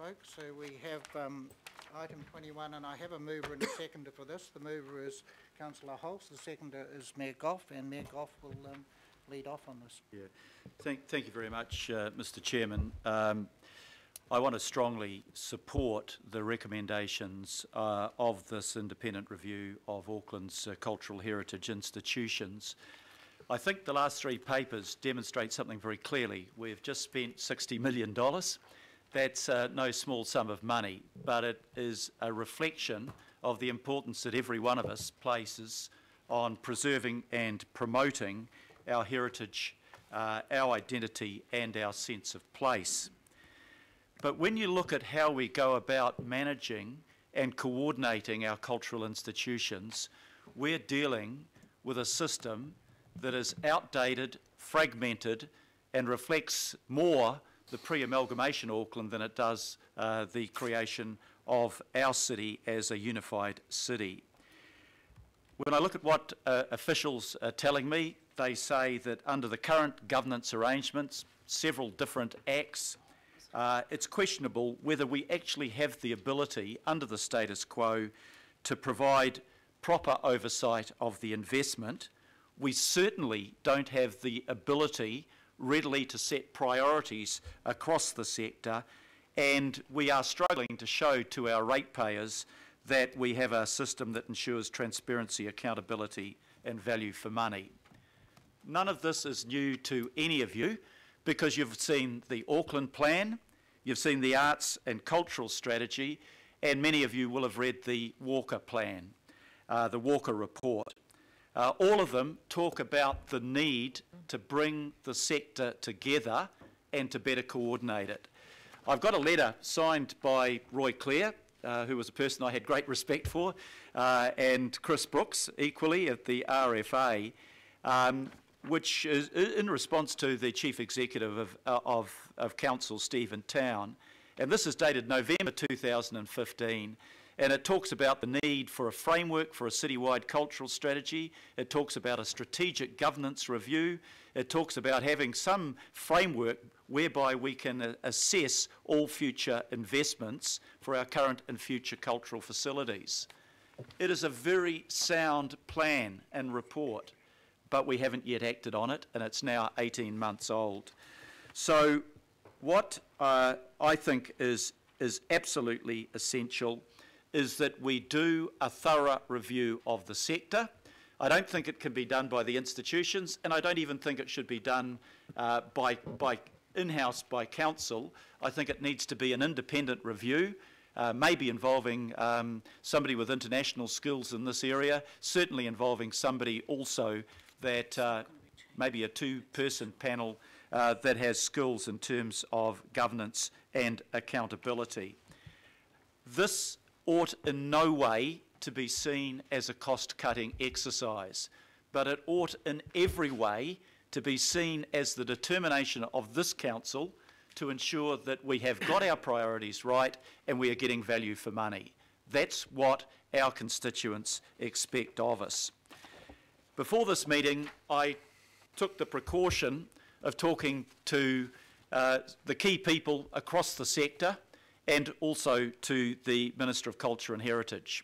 folks. So we have um, item 21, and I have a mover and a seconder for this. The mover is councillor Hulse, the seconder is Mayor Goff, and Mayor Goff will um, lead off on this. Yeah. Thank, thank you very much, uh, Mr Chairman. Um, I want to strongly support the recommendations uh, of this independent review of Auckland's uh, cultural heritage institutions. I think the last three papers demonstrate something very clearly. We've just spent $60 million. That's uh, no small sum of money, but it is a reflection of the importance that every one of us places on preserving and promoting our heritage, uh, our identity, and our sense of place. But when you look at how we go about managing and coordinating our cultural institutions, we're dealing with a system that is outdated, fragmented, and reflects more the pre-amalgamation Auckland than it does uh, the creation of our city as a unified city. When I look at what uh, officials are telling me, they say that under the current governance arrangements, several different acts, uh, it's questionable whether we actually have the ability under the status quo to provide proper oversight of the investment we certainly don't have the ability readily to set priorities across the sector, and we are struggling to show to our ratepayers that we have a system that ensures transparency, accountability, and value for money. None of this is new to any of you because you've seen the Auckland plan, you've seen the arts and cultural strategy, and many of you will have read the Walker plan, uh, the Walker report. Uh, all of them talk about the need to bring the sector together and to better coordinate it. I've got a letter signed by Roy Clare, uh, who was a person I had great respect for, uh, and Chris Brooks, equally at the RFA, um, which is in response to the Chief Executive of, uh, of, of Council, Stephen Town. And this is dated November 2015. And it talks about the need for a framework for a citywide cultural strategy. It talks about a strategic governance review. It talks about having some framework whereby we can assess all future investments for our current and future cultural facilities. It is a very sound plan and report, but we haven't yet acted on it, and it's now 18 months old. So, what uh, I think is, is absolutely essential is that we do a thorough review of the sector. I don't think it can be done by the institutions, and I don't even think it should be done uh, by, by in-house by council. I think it needs to be an independent review, uh, maybe involving um, somebody with international skills in this area, certainly involving somebody also that uh, maybe a two-person panel uh, that has skills in terms of governance and accountability. This ought in no way to be seen as a cost-cutting exercise, but it ought in every way to be seen as the determination of this council to ensure that we have got our priorities right and we are getting value for money. That's what our constituents expect of us. Before this meeting, I took the precaution of talking to uh, the key people across the sector and also to the Minister of Culture and Heritage.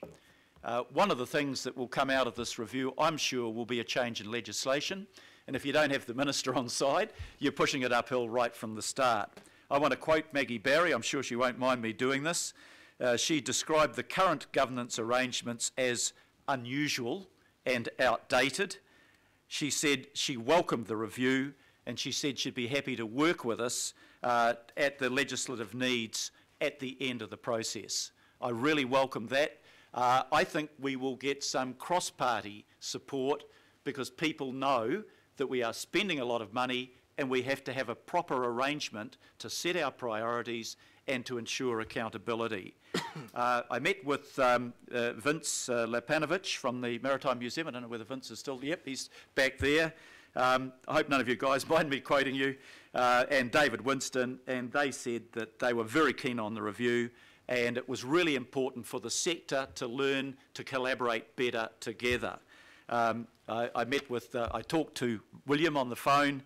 Uh, one of the things that will come out of this review, I'm sure, will be a change in legislation. And if you don't have the Minister on side, you're pushing it uphill right from the start. I want to quote Maggie Barry, I'm sure she won't mind me doing this. Uh, she described the current governance arrangements as unusual and outdated. She said she welcomed the review and she said she'd be happy to work with us uh, at the legislative needs at the end of the process. I really welcome that. Uh, I think we will get some cross-party support because people know that we are spending a lot of money and we have to have a proper arrangement to set our priorities and to ensure accountability. uh, I met with um, uh, Vince uh, Lapanovich from the Maritime Museum. I don't know whether Vince is still, yep, he's back there. Um, I hope none of you guys mind me quoting you uh, and David Winston, and they said that they were very keen on the review and it was really important for the sector to learn to collaborate better together. Um, I, I, met with, uh, I talked to William on the phone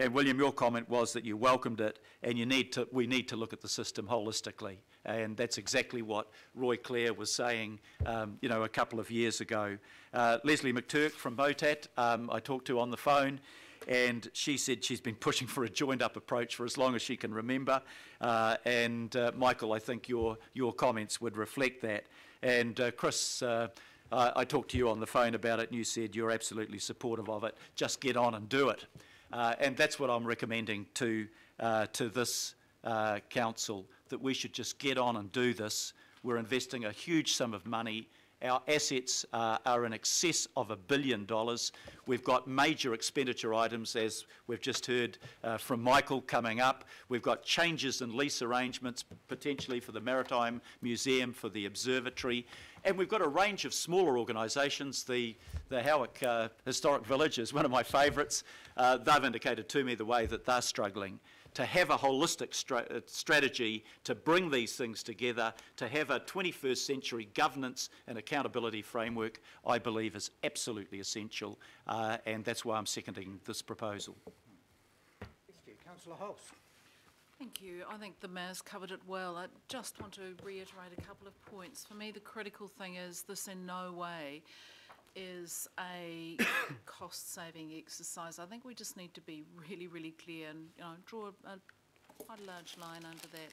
And William, your comment was that you welcomed it and you need to, we need to look at the system holistically. And that's exactly what Roy Clare was saying, um, you know, a couple of years ago. Uh, Lesley McTurk from Motat, um, I talked to on the phone, and she said she's been pushing for a joined-up approach for as long as she can remember. Uh, and uh, Michael, I think your your comments would reflect that. And uh, Chris, uh, I, I talked to you on the phone about it, and you said you're absolutely supportive of it. Just get on and do it. Uh, and that's what I'm recommending to uh, to this uh, council that we should just get on and do this. We're investing a huge sum of money. Our assets uh, are in excess of a billion dollars. We've got major expenditure items, as we've just heard uh, from Michael, coming up. We've got changes in lease arrangements, potentially for the Maritime Museum, for the Observatory. And we've got a range of smaller organisations. The, the Howick uh, Historic Village is one of my favourites. Uh, they've indicated to me the way that they're struggling to have a holistic stra- uh, strategy to bring these things together, to have a 21st century governance and accountability framework, I believe is absolutely essential, uh, and that's why I'm seconding this proposal. Thank you. Councillor Hulse. Thank you. I think the mayor's covered it well. I just want to reiterate a couple of points. For me, the critical thing is this in no way is a cost-saving exercise. I think we just need to be really, really clear and, you know, draw a, quite a large line under that.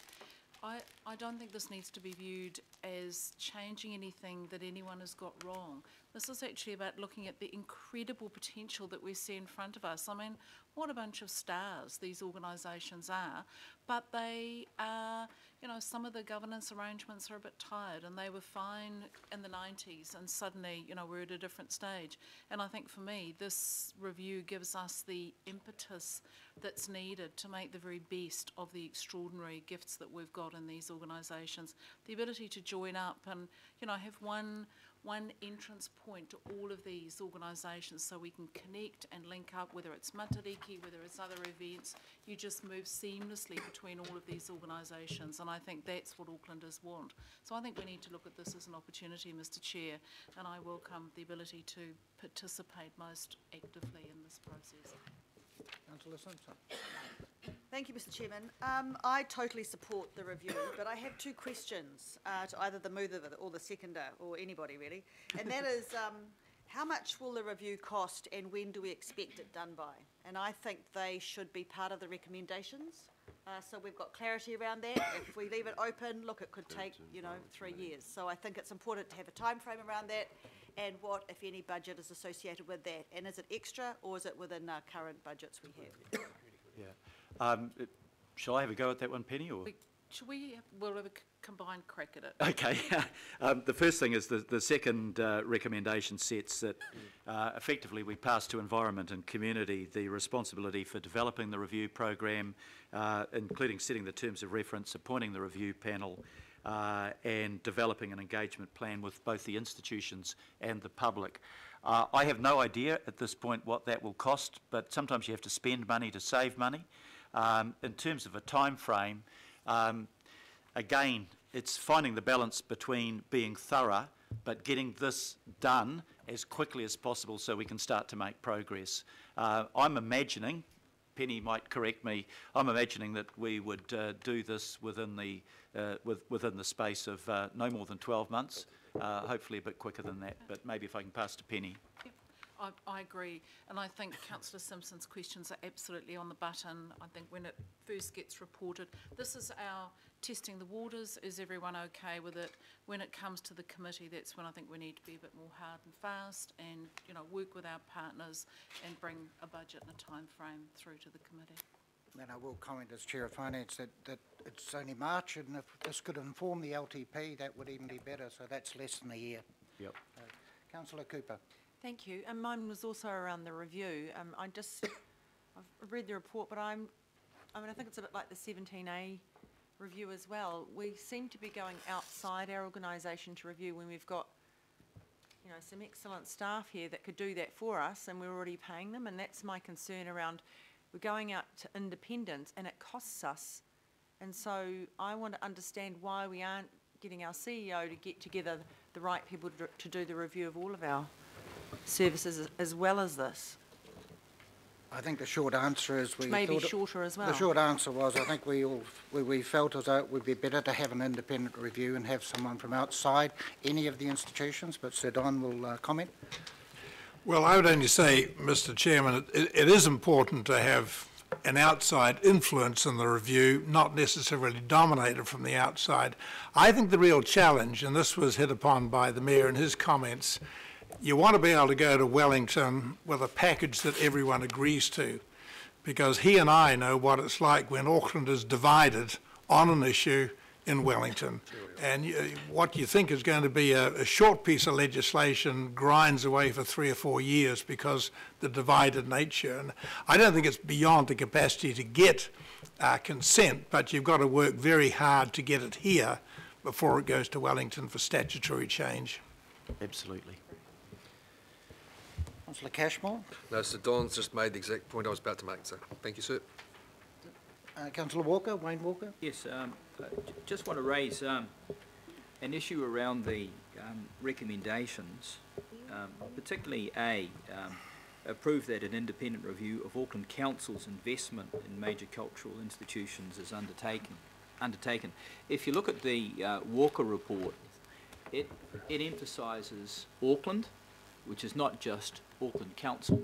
I, I don't think this needs to be viewed as changing anything that anyone has got wrong. This is actually about looking at the incredible potential that we see in front of us. I mean, what a bunch of stars these organisations are, but they are, you know, some of the governance arrangements are a bit tired and they were fine in the 90s and suddenly, you know, we're at a different stage. And I think for me, this review gives us the impetus that's needed to make the very best of the extraordinary gifts that we've got in these organisations. The ability to join up and, you know, have one one entrance point to all of these organisations so we can connect and link up, whether it's Matariki, whether it's other events, you just move seamlessly between all of these organisations and I think that's what Aucklanders want. So I think we need to look at this as an opportunity, Mr Chair, and I welcome the ability to participate most actively in this process. Councillor Simpson. Thank you, Mr Chairman. Um, I totally support the review, but I have two questions uh, to either the mover or the seconder, or anybody really. And that is, um, how much will the review cost and when do we expect it done by? And I think they should be part of the recommendations. Uh, so we've got clarity around that. If we leave it open, look, it could take, you know, three years. So I think it's important to have a time frame around that and what, if any, budget is associated with that. And is it extra or is it within our current budgets we have? Yeah. Um, it- shall I have a go at that one, Penny, or? We, should we, have- we'll have a c- combined crack at it. Okay. um, the first thing is the, the second uh, recommendation sets that uh, effectively we pass to environment and community the responsibility for developing the review program, uh, including setting the terms of reference, appointing the review panel, uh, and developing an engagement plan with both the institutions and the public. Uh, I have no idea at this point what that will cost, but sometimes you have to spend money to save money. Um, in terms of a time frame, um, again, it's finding the balance between being thorough but getting this done as quickly as possible so we can start to make progress. Uh, I'm imagining, Penny might correct me, I'm imagining that we would uh, do this within the, uh, with, within the space of uh, no more than 12 months, uh, hopefully a bit quicker than that, but maybe if I can pass to Penny. I, I agree, and I think councillor Simpson's questions are absolutely on the button. I think when it first gets reported, this is our testing the waters, is everyone okay with it? When it comes to the committee, that's when I think we need to be a bit more hard and fast and, you know, work with our partners and bring a budget and a time frame through to the committee. And I will comment as Chair of Finance that, that it's only March and if this could inform the LTP, that would even be better, so that's less than a year. Yep. Uh, Councillor Cooper. Thank you. And mine was also around the review. Um, I just, I've read the report, but I'm, I mean, I think it's a bit like the 17A review as well. We seem to be going outside our organisation to review when we've got, you know, some excellent staff here that could do that for us and we're already paying them. And that's my concern around, we're going out to independence and it costs us. And so I want to understand why we aren't getting our CEO to get together the right people to, do the review of all of our services as well as this. I think the short answer is we Maybe thought it- shorter as well. The short answer was, I think we all, we, we felt as though it would be better to have an independent review and have someone from outside any of the institutions, but Sir Don will uh, comment. Well, I would only say, Mr Chairman, it, it is important to have an outside influence in the review, not necessarily dominated from the outside. I think the real challenge, and this was hit upon by the Mayor in his comments, you want to be able to go to Wellington with a package that everyone agrees to. Because he and I know what it's like when Auckland is divided on an issue in Wellington. And you, what you think is going to be a, a short piece of legislation grinds away for three or four years because the divided nature. And I don't think it's beyond the capacity to get uh, consent, but you've got to work very hard to get it here before it goes to Wellington for statutory change. Absolutely. Councillor Cashmore, No, Sir Don's just made the exact point I was about to make, sir. Thank you, sir. uh, Councillor Walker, Wayne Walker. Yes, um, uh, just want to raise um, an issue around the um, recommendations, um, particularly A, um, approve that an independent review of Auckland Council's investment in major cultural institutions is undertaken. Undertaken. If you look at the uh, Walker report, it it emphasises Auckland, which is not just Auckland Council.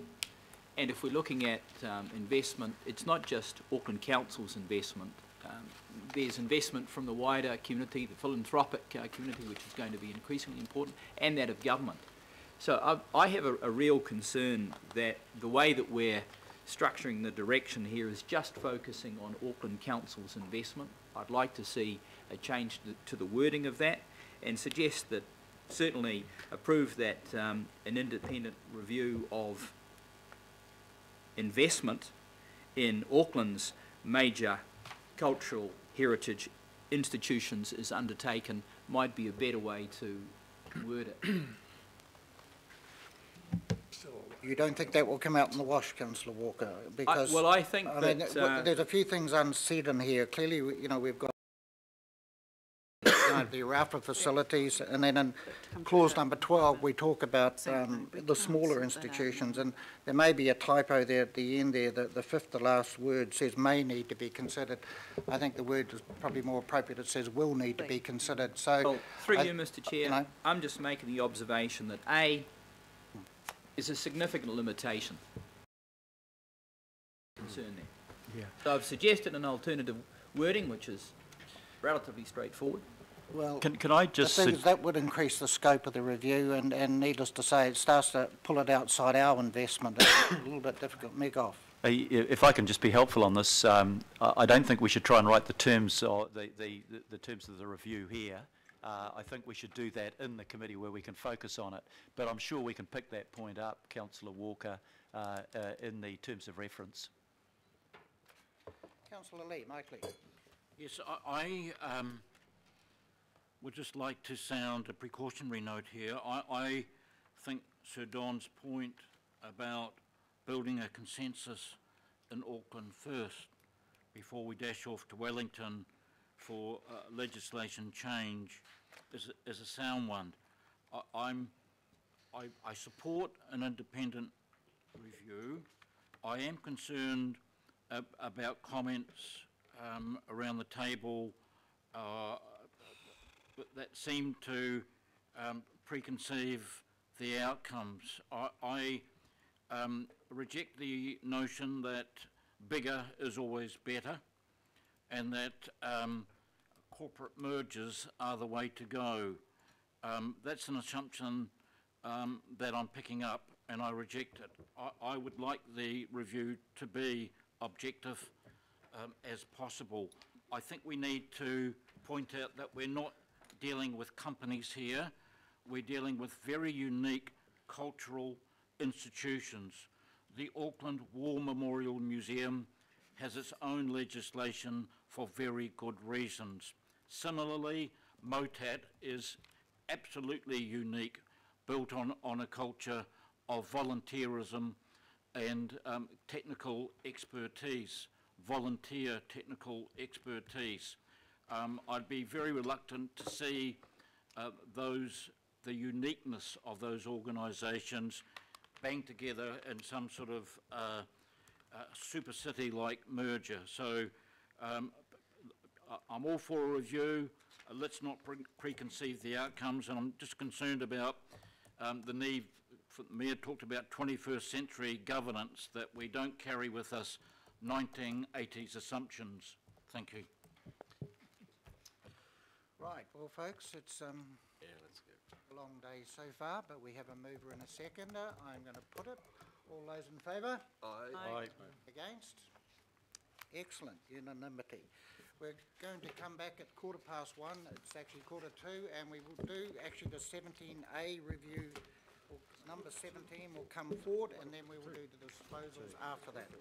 And if we're looking at um, investment, it's not just Auckland Council's investment. Um, there's investment from the wider community, the philanthropic uh, community, which is going to be increasingly important, and that of government. So I, I have a, a real concern that the way that we're structuring the direction here is just focusing on Auckland Council's investment. I'd like to see a change to, to the wording of that and suggest that certainly approve that um, an independent review of investment in Auckland's major cultural heritage institutions is undertaken might be a better way to word it. You don't think that will come out in the wash, councillor Walker? I, well, I think I mean, that, w- uh, there's a few things unsaid in here. Clearly, you know, we've got you the RAFA facilities, and then in clause number 12, we talk about um, the smaller institutions, and there may be a typo there at the end there, the the fifth to last word says may need to be considered. I think the word is probably more appropriate, it says will need to be considered, so... well, through I- you, Mr you Chair, know. I'm just making the observation that A is a significant limitation. Concern there. Yeah. So I've suggested an alternative wording, which is relatively straightforward. Well, Can, can I the just, thing sug- is, that would increase the scope of the review, and and needless to say, it starts to pull it outside our investment. It's a little bit difficult. Mayor Goff. uh, if I can just be helpful on this, um, I, I don't think we should try and write the terms, or the, the, the- the terms of the review here. Uh, I think we should do that in the committee where we can focus on it. But I'm sure we can pick that point up, councillor Walker, uh, uh, in the terms of reference. Councillor Lee, Mike Lee. Yes, I, I um, would just like to sound a precautionary note here. I, I think Sir Don's point about building a consensus in Auckland first before we dash off to Wellington for uh, legislation change is, is a sound one. I, I'm, I, I support an independent review. I am concerned ab- about comments um, around the table uh, that seem to um, preconceive the outcomes. I, I um, reject the notion that bigger is always better and that um, corporate mergers are the way to go. Um, that's an assumption um, that I'm picking up and I reject it. I, I would like the review to be objective um, as possible. I think we need to point out that we're not dealing with companies here. We're dealing with very unique cultural institutions. The Auckland War Memorial Museum has its own legislation for very good reasons. Similarly, MOTAT is absolutely unique, built on, on a culture of volunteerism and um, technical expertise, volunteer technical expertise. Um, I'd be very reluctant to see uh, those, the uniqueness of those organisations banged together in some sort of uh, a super city-like merger. So um, I'm all for a review. Uh, Let's not pre- preconceive the outcomes, and I'm just concerned about um, the need, for- the Mayor talked about 21st century governance, that we don't carry with us 1980s assumptions. Thank you. Right, well, folks, it's um, a long day so far, but we have a mover and a seconder. I'm going to put it. All those in favour? Aye. Against? Excellent, unanimity. We're going to come back at quarter past one, it's actually quarter two, and we will do actually the seventeen A review. Number seventeen will come forward, and then we will do the disposals after that.